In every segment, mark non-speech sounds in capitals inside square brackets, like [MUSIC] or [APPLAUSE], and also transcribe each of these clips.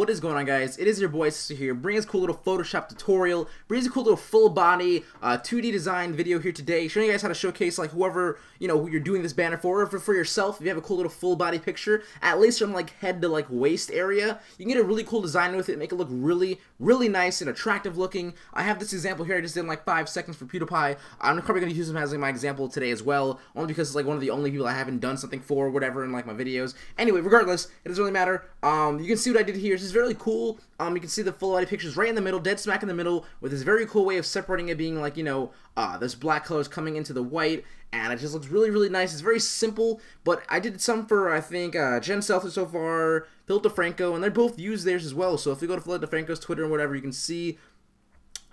What is going on guys? It is your boy Seso here, bringing us a cool little Photoshop tutorial, brings a cool little full body uh, 2D design video here today, showing you guys how to showcase like whoever, you know, who you're doing this banner for, or for, for yourself, if you have a cool little full body picture, at least from like head to like waist area, you can get a really cool design with it, make it look really, really nice and attractive looking. I have this example here I just did in like 5 seconds for PewDiePie. I'm probably going to use him as like my example today as well, only because it's like one of the only people I haven't done something for or whatever in like my videos. Anyway, regardless, it doesn't really matter. Um, you can see what I did here. This is very cool. Um, you can see the full body pictures right in the middle, dead smack in the middle, with this very cool way of separating it, being like you know, uh, this black color is coming into the white, and it just looks really, really nice. It's very simple, but I did some for I think uh, Jen Seltzer so far, Philip DeFranco, and they both use theirs as well. So if you go to Philip DeFranco's Twitter and whatever, you can see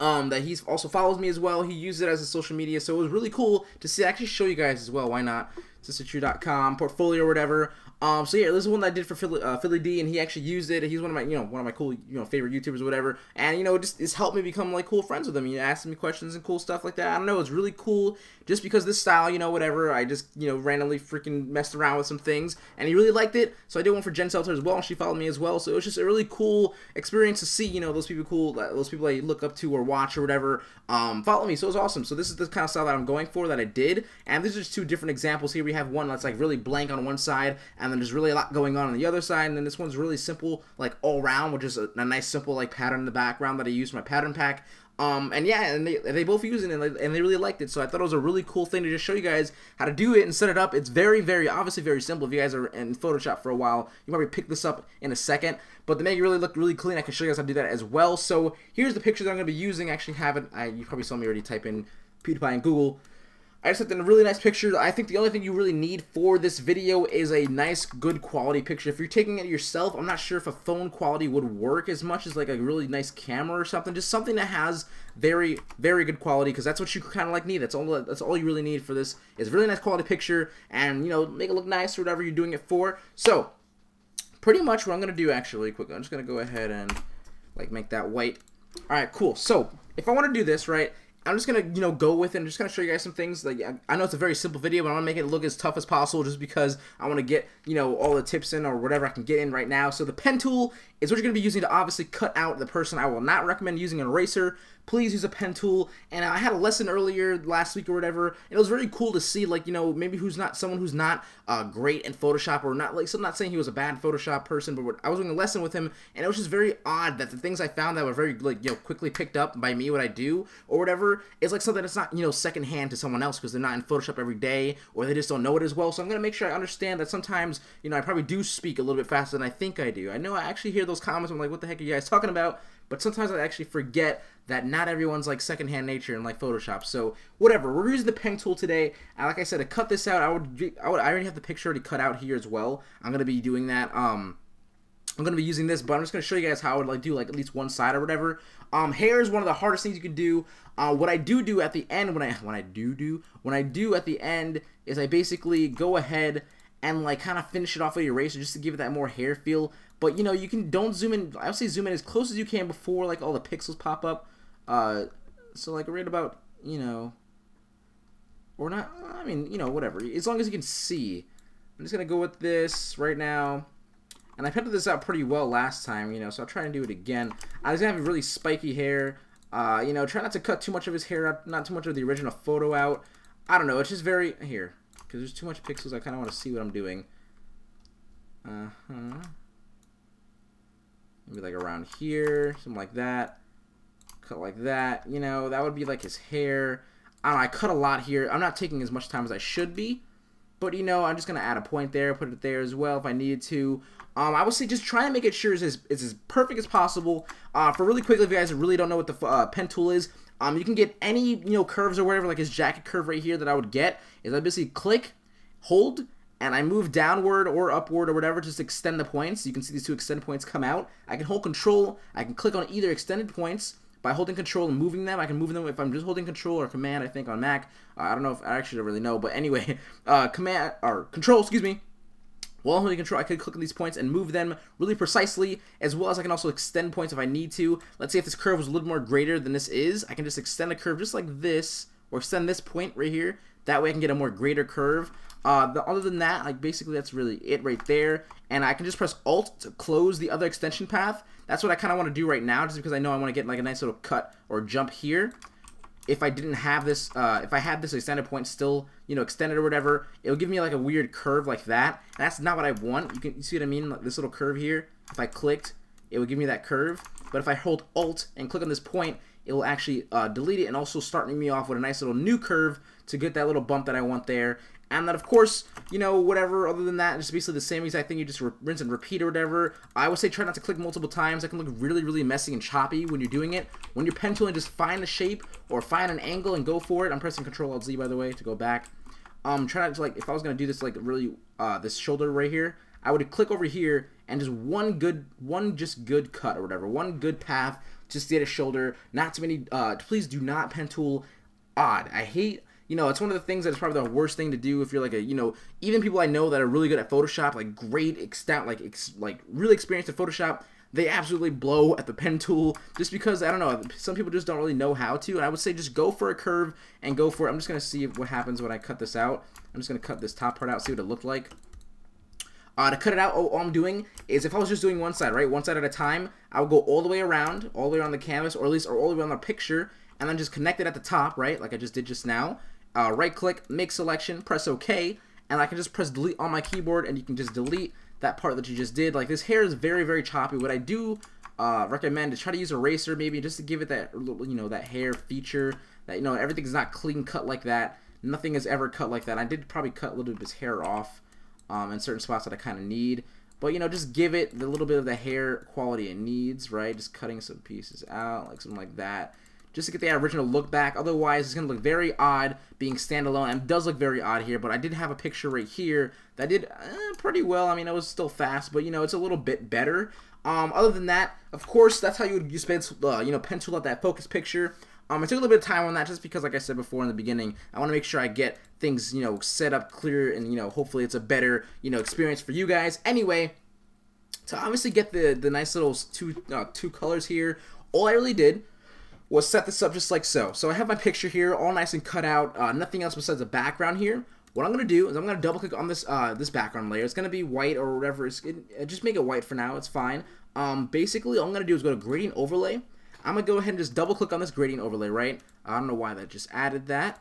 um, that he also follows me as well. He used it as a social media, so it was really cool to see. Actually, show you guys as well. Why not? SisterTrue.com portfolio or whatever. Um, so yeah, this is one that I did for Philly, uh, Philly D, and he actually used it. He's one of my, you know, one of my cool, you know, favorite YouTubers or whatever. And you know, just it's helped me become like cool friends with him. He asked me questions and cool stuff like that. I don't know, it's really cool. Just because this style, you know, whatever. I just, you know, randomly freaking messed around with some things, and he really liked it. So I did one for Jen Seltzer as well, and she followed me as well. So it was just a really cool experience to see, you know, those people cool, those people I look up to or watch or whatever, um, follow me. So it was awesome. So this is the kind of style that I'm going for that I did, and these are just two different examples here. We have one that's like really blank on one side, and then there's really a lot going on on the other side, and then this one's really simple, like all round, which is a, a nice simple like pattern in the background that I use for my pattern pack. Um, and yeah, and they, they both use it and they, and they really liked it. So I thought it was a really cool thing to just show you guys how to do it and set it up. It's very, very, obviously very simple. If you guys are in Photoshop for a while, you probably pick this up in a second. But to make it really look really clean, I can show you guys how to do that as well. So here's the picture that I'm going to be using. I actually have it. I, you probably saw me already type in PewDiePie and Google. I just took a really nice picture. I think the only thing you really need for this video is a nice, good quality picture. If you're taking it yourself, I'm not sure if a phone quality would work as much as like a really nice camera or something. Just something that has very, very good quality because that's what you kind of like need. That's all. That's all you really need for this is really nice quality picture and you know make it look nice or whatever you're doing it for. So pretty much what I'm gonna do actually, quick. I'm just gonna go ahead and like make that white. All right, cool. So if I want to do this right I'm just gonna, you know, go with it. I'm just gonna show you guys some things. Like I know it's a very simple video, but I want to make it look as tough as possible, just because I want to get, you know, all the tips in or whatever I can get in right now. So the pen tool is what you're gonna be using to obviously cut out the person. I will not recommend using an eraser please use a pen tool. And I had a lesson earlier last week or whatever, and it was very cool to see, like, you know, maybe who's not someone who's not uh, great in Photoshop or not, like, so I'm not saying he was a bad Photoshop person, but I was doing a lesson with him, and it was just very odd that the things I found that were very, like, you know, quickly picked up by me, what I do, or whatever, is like something that's not, you know, secondhand to someone else because they're not in Photoshop every day, or they just don't know it as well. So I'm going to make sure I understand that sometimes, you know, I probably do speak a little bit faster than I think I do. I know I actually hear those comments, I'm like, what the heck are you guys talking about? But sometimes I actually forget that not everyone's like secondhand nature in like Photoshop. So whatever, we're using the pen tool today. And like I said, to cut this out, I would, I would, I already have the picture to cut out here as well. I'm gonna be doing that. Um, I'm gonna be using this, but I'm just gonna show you guys how I would like do like at least one side or whatever. Um, hair is one of the hardest things you can do. Uh, what I do do at the end when I [LAUGHS] when I do do when I do at the end is I basically go ahead and like kind of finish it off with eraser just to give it that more hair feel. But you know, you can don't zoom in. I would say zoom in as close as you can before like all the pixels pop up. Uh, so like right about you know, or not. I mean, you know, whatever. As long as you can see. I'm just gonna go with this right now. And I printed this out pretty well last time, you know, so I'll try and do it again. I was gonna have really spiky hair. Uh, you know, try not to cut too much of his hair out, not too much of the original photo out. I don't know, it's just very here because there's too much pixels. I kind of want to see what I'm doing. Uh huh maybe like around here, something like that. Cut like that, you know, that would be like his hair. I don't know, I cut a lot here. I'm not taking as much time as I should be, but you know, I'm just gonna add a point there, put it there as well if I needed to. Um, I would say just try and make it sure it's as, it's as perfect as possible. Uh, for really quickly, if you guys really don't know what the uh, pen tool is, um, you can get any you know curves or whatever, like his jacket curve right here that I would get. Is I basically click, hold, and I move downward or upward or whatever, just extend the points. You can see these two extended points come out. I can hold control. I can click on either extended points by holding control and moving them. I can move them if I'm just holding control or command, I think, on Mac. Uh, I don't know if I actually don't really know, but anyway, [LAUGHS] uh, command or control, excuse me. While holding control, I can click on these points and move them really precisely, as well as I can also extend points if I need to. Let's say if this curve was a little more greater than this is, I can just extend the curve just like this, or extend this point right here. That way I can get a more greater curve. Uh, the, other than that, like basically that's really it right there. And I can just press Alt to close the other extension path. That's what I kind of want to do right now, just because I know I want to get like a nice little cut or jump here. If I didn't have this, uh, if I had this extended point still, you know, extended or whatever, it'll give me like a weird curve like that. And that's not what I want. You can you see what I mean? Like this little curve here. If I clicked, it would give me that curve. But if I hold Alt and click on this point, it will actually uh, delete it and also start me off with a nice little new curve to get that little bump that I want there. And then, of course, you know, whatever other than that, it's basically the same exact thing. You just rinse and repeat or whatever. I would say try not to click multiple times. That can look really, really messy and choppy when you're doing it. When you're pen tooling, just find a shape or find an angle and go for it. I'm pressing Control Alt Z, by the way, to go back. Um, try not to, like, if I was going to do this, like, really, uh, this shoulder right here, I would click over here and just one good, one just good cut or whatever. One good path just get a shoulder. Not too many, uh, please do not pen tool odd. I hate you know, it's one of the things that's probably the worst thing to do if you're like a, you know, even people I know that are really good at Photoshop, like great extent, like ex, like really experienced at Photoshop, they absolutely blow at the pen tool just because I don't know. Some people just don't really know how to, and I would say just go for a curve and go for it. I'm just gonna see what happens when I cut this out. I'm just gonna cut this top part out, see what it looked like. Uh, to cut it out, all I'm doing is if I was just doing one side, right, one side at a time, I would go all the way around, all the way around the canvas, or at least or all the way around the picture, and then just connect it at the top, right, like I just did just now uh, right click, make selection, press OK, and I can just press delete on my keyboard and you can just delete that part that you just did. Like this hair is very, very choppy. What I do uh, recommend is try to use eraser maybe just to give it that, you know, that hair feature that, you know, everything's not clean cut like that. Nothing is ever cut like that. I did probably cut a little bit of his hair off um, in certain spots that I kind of need. But, you know, just give it the little bit of the hair quality it needs, right? Just cutting some pieces out, like something like that just to get the original look back. Otherwise, it's going to look very odd being standalone. And does look very odd here, but I did have a picture right here that did eh, pretty well. I mean, it was still fast, but, you know, it's a little bit better. Um, other than that, of course, that's how you would use uh, you know, pencil out that focus picture. Um, I took a little bit of time on that just because, like I said before in the beginning, I want to make sure I get things, you know, set up clear and, you know, hopefully it's a better, you know, experience for you guys. Anyway, to obviously get the, the nice little two, uh, two colors here, all I really did was set this up just like so. So I have my picture here, all nice and cut out, uh, nothing else besides the background here. What I'm going to do is I'm going to double click on this uh, this background layer. It's going to be white or whatever. It's, it, just make it white for now. It's fine. Um, basically, all I'm going to do is go to gradient overlay. I'm going to go ahead and just double click on this gradient overlay, right? I don't know why that just added that.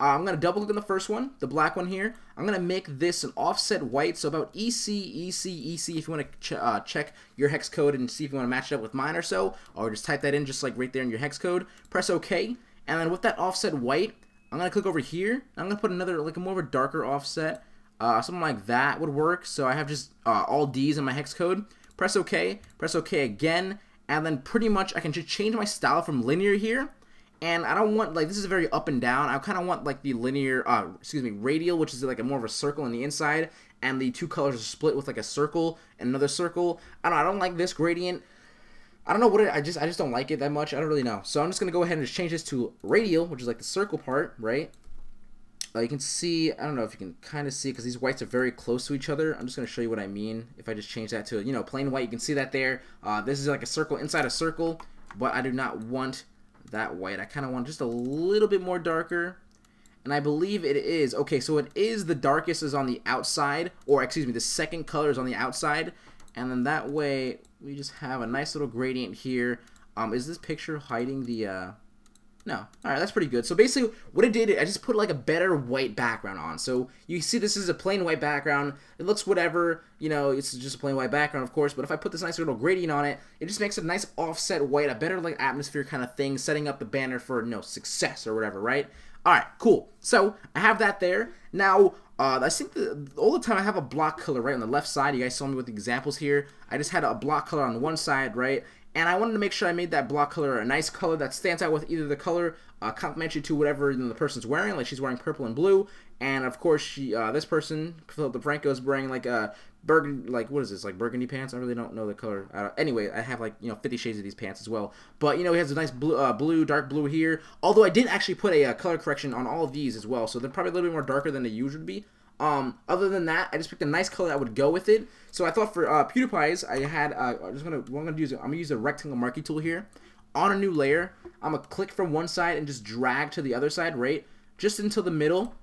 Uh, I'm going to double click on the first one, the black one here. I'm going to make this an offset white, so about EC, EC, EC if you want to ch uh, check your hex code and see if you want to match it up with mine or so, or just type that in just like right there in your hex code. Press OK, and then with that offset white, I'm going to click over here. I'm going to put another, like a more of a darker offset. Uh, something like that would work, so I have just uh, all D's in my hex code. Press OK, press OK again, and then pretty much I can just change my style from linear here and I don't want like this is very up and down. I kind of want like the linear, uh, excuse me, radial, which is like a more of a circle on the inside, and the two colors are split with like a circle and another circle. I don't, I don't like this gradient. I don't know what it, I just I just don't like it that much. I don't really know. So I'm just gonna go ahead and just change this to radial, which is like the circle part, right? Uh, you can see, I don't know if you can kind of see because these whites are very close to each other. I'm just going to show you what I mean. If I just change that to, you know, plain white, you can see that there. Uh, this is like a circle inside a circle, but I do not want that white. I kind of want just a little bit more darker. And I believe it is. Okay, so it is the darkest is on the outside. Or, excuse me, the second color is on the outside. And then that way, we just have a nice little gradient here. Um, is this picture hiding the... Uh, no. Alright, that's pretty good. So basically, what I did, I just put like a better white background on. So you see this is a plain white background. It looks whatever, you know, it's just a plain white background, of course. But if I put this nice little gradient on it, it just makes a nice offset white, a better like atmosphere kind of thing, setting up the banner for, you know, success or whatever, right? Alright, cool. So I have that there. Now, uh, I think the, all the time I have a block color right on the left side. You guys saw me with examples here. I just had a block color on one side, right? And I wanted to make sure I made that block color a nice color that stands out with either the color uh, complementary to whatever the person's wearing, like she's wearing purple and blue, and of course she, uh, this person, Philip DeFranco, is wearing like a burgundy, like what is this, like burgundy pants? I really don't know the color. Anyway, I have like you know 50 shades of these pants as well, but you know he has a nice blue, uh, blue, dark blue here. Although I did actually put a uh, color correction on all of these as well, so they're probably a little bit more darker than they usually be. Um, other than that, I just picked a nice color that would go with it. So I thought for uh, PewDiePie's, I had, uh, I'm just gonna, what I'm gonna is I'm gonna use a rectangle marquee tool here on a new layer. I'm to click from one side and just drag to the other side, right? Just until the middle.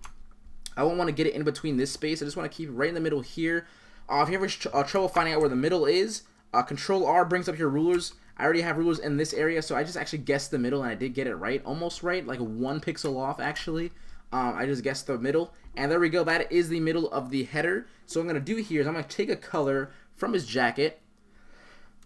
I won't want to get it in between this space. I just want to keep it right in the middle here. Uh, if you have tr uh, trouble finding out where the middle is, uh, Control R brings up your rulers. I already have rulers in this area, so I just actually guessed the middle, and I did get it right, almost right, like one pixel off, actually. Um, I just guessed the middle, and there we go. That is the middle of the header. So what I'm going to do here is I'm going to take a color from his jacket.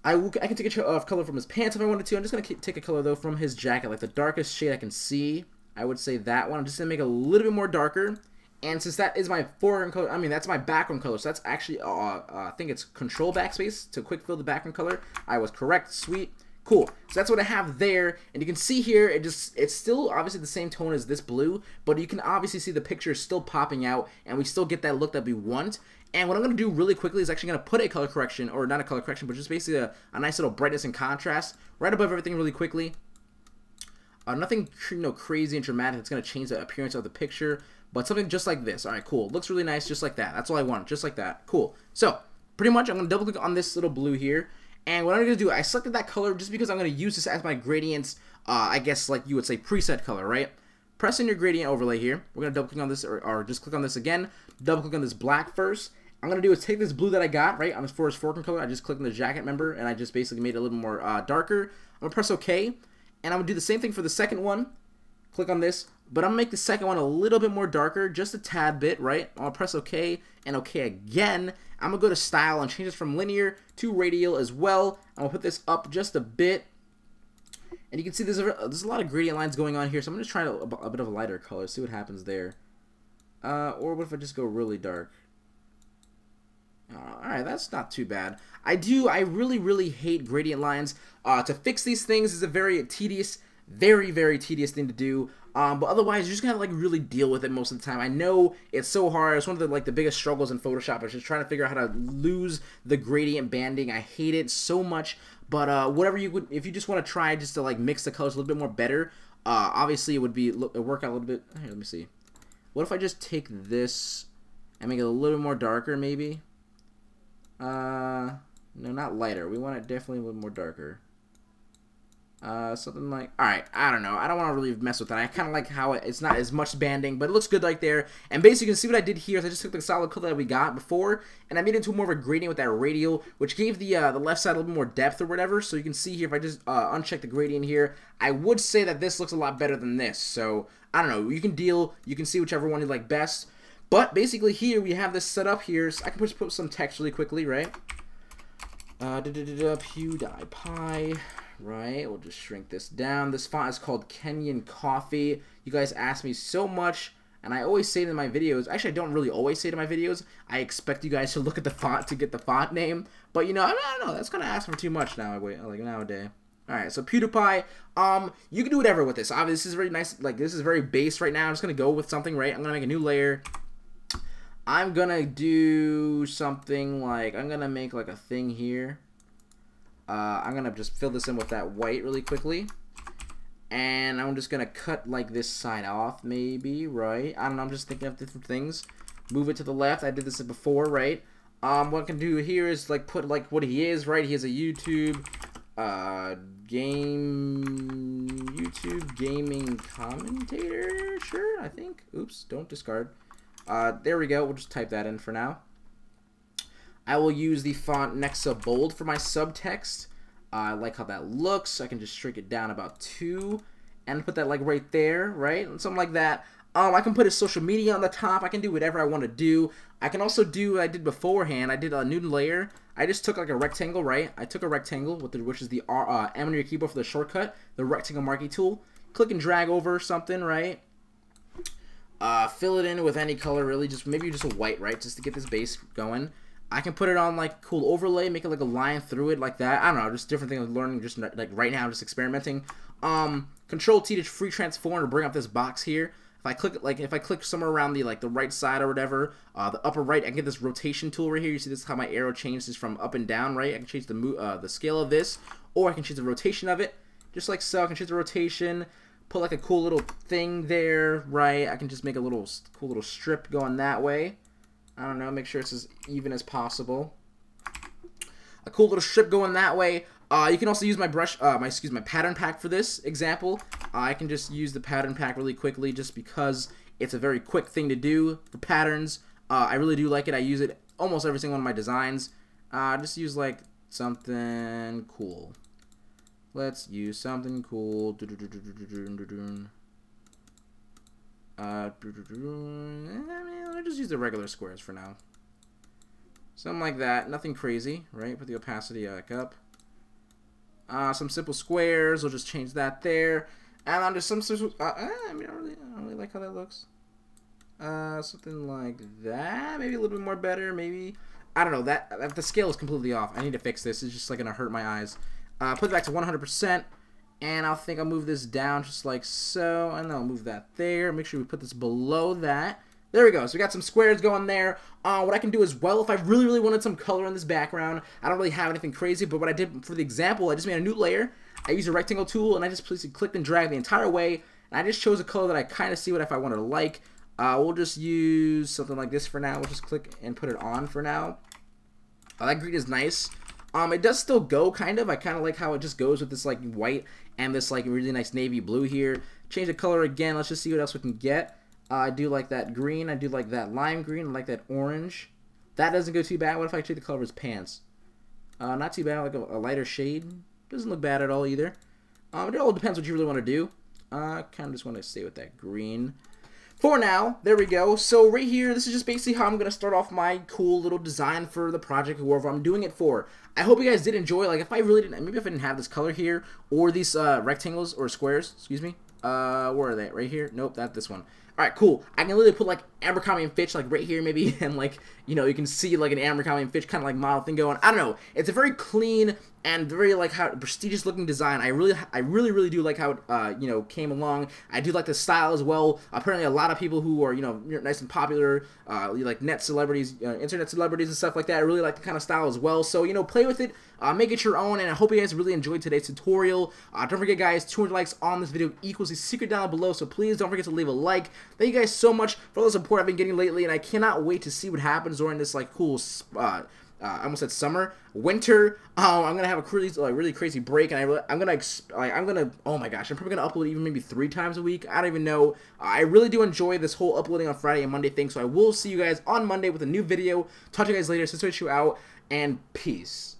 I, I can take a uh, color from his pants if I wanted to. I'm just going to take a color, though, from his jacket, like the darkest shade I can see. I would say that one. I'm just going to make a little bit more darker. And since that is my foreground color, I mean, that's my background color. So that's actually, uh, uh, I think it's control backspace to quick fill the background color. I was correct. Sweet. Cool. So that's what I have there. And you can see here, it just it's still obviously the same tone as this blue, but you can obviously see the picture is still popping out, and we still get that look that we want. And what I'm going to do really quickly is actually going to put a color correction, or not a color correction, but just basically a, a nice little brightness and contrast right above everything really quickly. Uh, nothing you know, crazy and dramatic that's going to change the appearance of the picture. But something just like this. All right, cool. Looks really nice just like that. That's all I want, just like that. Cool. So, pretty much I'm going to double click on this little blue here. And what I'm going to do, I selected that color just because I'm going to use this as my gradients, uh, I guess like you would say preset color, right? Press in your gradient overlay here. We're going to double click on this, or, or, just click on this again. Double click on this black first. I'm going to do is take this blue that I got, right, on this forest foreground color. I just clicked on the jacket member, and I just basically made it a little more uh, darker. I'm going to press OK. And I'm going to do the same thing for the second one. Click on this. But I'm going to make the second one a little bit more darker, just a tad bit, right? I'll press OK and OK again. I'm going to go to Style and change this from linear to radial as well. I'm going to put this up just a bit. And you can see there's a, there's a lot of gradient lines going on here, so I'm going to try a, a, bit of a lighter color, see what happens there. Uh, or what if I just go really dark? Uh, Alright, that's not too bad. I do, I really, really hate gradient lines. Uh, to fix these things is a very tedious very, very tedious thing to do. Um, but otherwise, you just gotta like really deal with it most of the time. I know it's so hard. It's one of the like the biggest struggles in Photoshop. Is just trying to figure out how to lose the gradient banding. I hate it so much. But uh, whatever you would, if you just want to try just to like mix the colors a little bit more better, uh, obviously it would be work out a little bit. Here, let me see. What if I just take this and make it a little bit more darker, maybe? Uh, no, not lighter. We want it definitely a little more darker. Uh, something like, alright, I don't know. I don't want to really mess with that. I kind of like how it, it's not as much banding, but it looks good right there. And basically, you can see what I did here is I just took the solid color that we got before, and I made it into more of a gradient with that radial, which gave the uh, the left side a little bit more depth or whatever. So you can see here, if I just uh, uncheck the gradient here, I would say that this looks a lot better than this. So, I don't know. You can deal, you can see whichever one you like best. But basically here, we have this set up here. So I can just put some text really quickly, right? Uh, da -da -da -da, PewDiePie right? We'll just shrink this down. This font is called Kenyan Coffee. You guys ask me so much, and I always say it in my videos. Actually, I don't really always say it in my videos. I expect you guys to look at the font to get the font name. But, you know, I don't know. That's kind of asking for too much now, like nowadays. Alright, so PewDiePie, um, you can do whatever with this. Obviously, this is very nice, like, this is very base right now. I'm just to go with something, right? I'm to make a new layer. I'm to do something like, I'm to make, like, a thing here. Uh, I'm to just fill this in with that white really quickly. And I'm just to cut like this side off maybe, right? I don't know, I'm just thinking of different things. Move it to the left. I did this before, right? Um, what I can do here is like put like what he is, right? He has a YouTube uh, game YouTube gaming commentator, sure, I think. Oops, don't discard. Uh, there we go. We'll just type that in for now. I will use the font Nexa Bold for my subtext. Uh, I like how that looks. I can just shrink it down about two and put that like right there, right? And Something like that. Um, I can put a social media on the top. I can do whatever I want to do. I can also do what I did beforehand. I did a new layer. I just took like a rectangle, right? I took a rectangle, with the, which is the R, uh, M on your keyboard for the shortcut, the rectangle marquee tool. Click and drag over something, right? Uh, fill it in with any color, really. Just maybe just a white, right? Just to get this base going. I can put it on like cool overlay, make it like a line through it like that. I don't know, just different things. Learning just like right now, just experimenting. Um, Control T to free transform to bring up this box here. If I click like if I click somewhere around the like the right side or whatever, uh, the upper right, I can get this rotation tool right here. You see this is how my arrow changes from up and down, right? I can change the uh, the scale of this, or I can change the rotation of it, just like so. I can change the rotation, put like a cool little thing there, right? I can just make a little cool little strip going that way. I don't know, make sure it's as even as possible. A cool little strip going that way. Uh, you can also use my brush, uh, my excuse my pattern pack for this example. Uh, I can just use the pattern pack really quickly just because it's a very quick thing to do for patterns. Uh, I really do like it. I use it almost every single one of my designs. Uh, just use like something cool. Let's use something cool. Uh, I'll just use the regular squares for now. Something like that. Nothing crazy, right? Put the opacity back up. Uh, some simple squares. We'll just change that there. And under some uh, uh, I mean, I really, I don't really like how that looks. Uh, something like that. Maybe a little bit more better. Maybe I don't know. That the scale is completely off. I need to fix this. It's just like gonna hurt my eyes. Uh, put it back to 100%. And I'll think I'll move this down just like so. And then I'll move that there. Make sure we put this below that. There we go. So we got some squares going there. Uh, what I can do as well, if I really, really wanted some color in this background, I don't really have anything crazy, but what I did for the example, I just made a new layer. I used a rectangle tool, and I just basically clicked and dragged the entire way, and I just chose a color that I kind of see what if I wanted to like. Uh, we'll just use something like this for now. We'll just click and put it on for now. Uh, that green is nice. Um, it does still go, kind of. I kind of like how it just goes with this, like, white and this, like, really nice navy blue here. Change the color again. Let's just see what else we can get. Uh, I do like that green. I do like that lime green. I like that orange. That doesn't go too bad. What if I change the color of his pants? Uh, not too bad. Like a, a, lighter shade. Doesn't look bad at all either. Um, it all depends what you really want to do. Uh, kind of just want to stay with that green. For now, there we go. So right here, this is just basically how I'm going to start off my cool little design for the project, whoever I'm doing it for. I hope you guys did enjoy. Like, if I really didn't, maybe if I didn't have this color here, or these uh, rectangles, or squares, excuse me. Uh, where are they? Right here? Nope, not this one. Alright, cool. I can literally put like Abercrombie and Fitch like right here maybe [LAUGHS] and like, you know, you can see like an Abercrombie and Fitch kind of like model thing going. I don't know. It's a very clean and very like how prestigious looking design. I really, I really, really do like how it, uh, you know, came along. I do like the style as well. Apparently, a lot of people who are you know nice and popular, uh, like net celebrities, internet celebrities and stuff like that, I really like the kind of style as well. So you know, play with it, uh, make it your own, and I hope you guys really enjoyed today's tutorial. Uh, don't forget, guys, 200 likes on this video equals the secret down below. So please don't forget to leave a like. Thank you guys so much for all the support I've been getting lately, and I cannot wait to see what happens during this like cool. Uh, uh, I almost said summer, winter. Um, I'm gonna have a like, really crazy break, and I really, I'm gonna, like, I'm gonna, oh my gosh, I'm probably gonna upload even maybe three times a week. I don't even know. I really do enjoy this whole uploading on Friday and Monday thing, so I will see you guys on Monday with a new video. Talk to you guys later. Switch you out, and peace.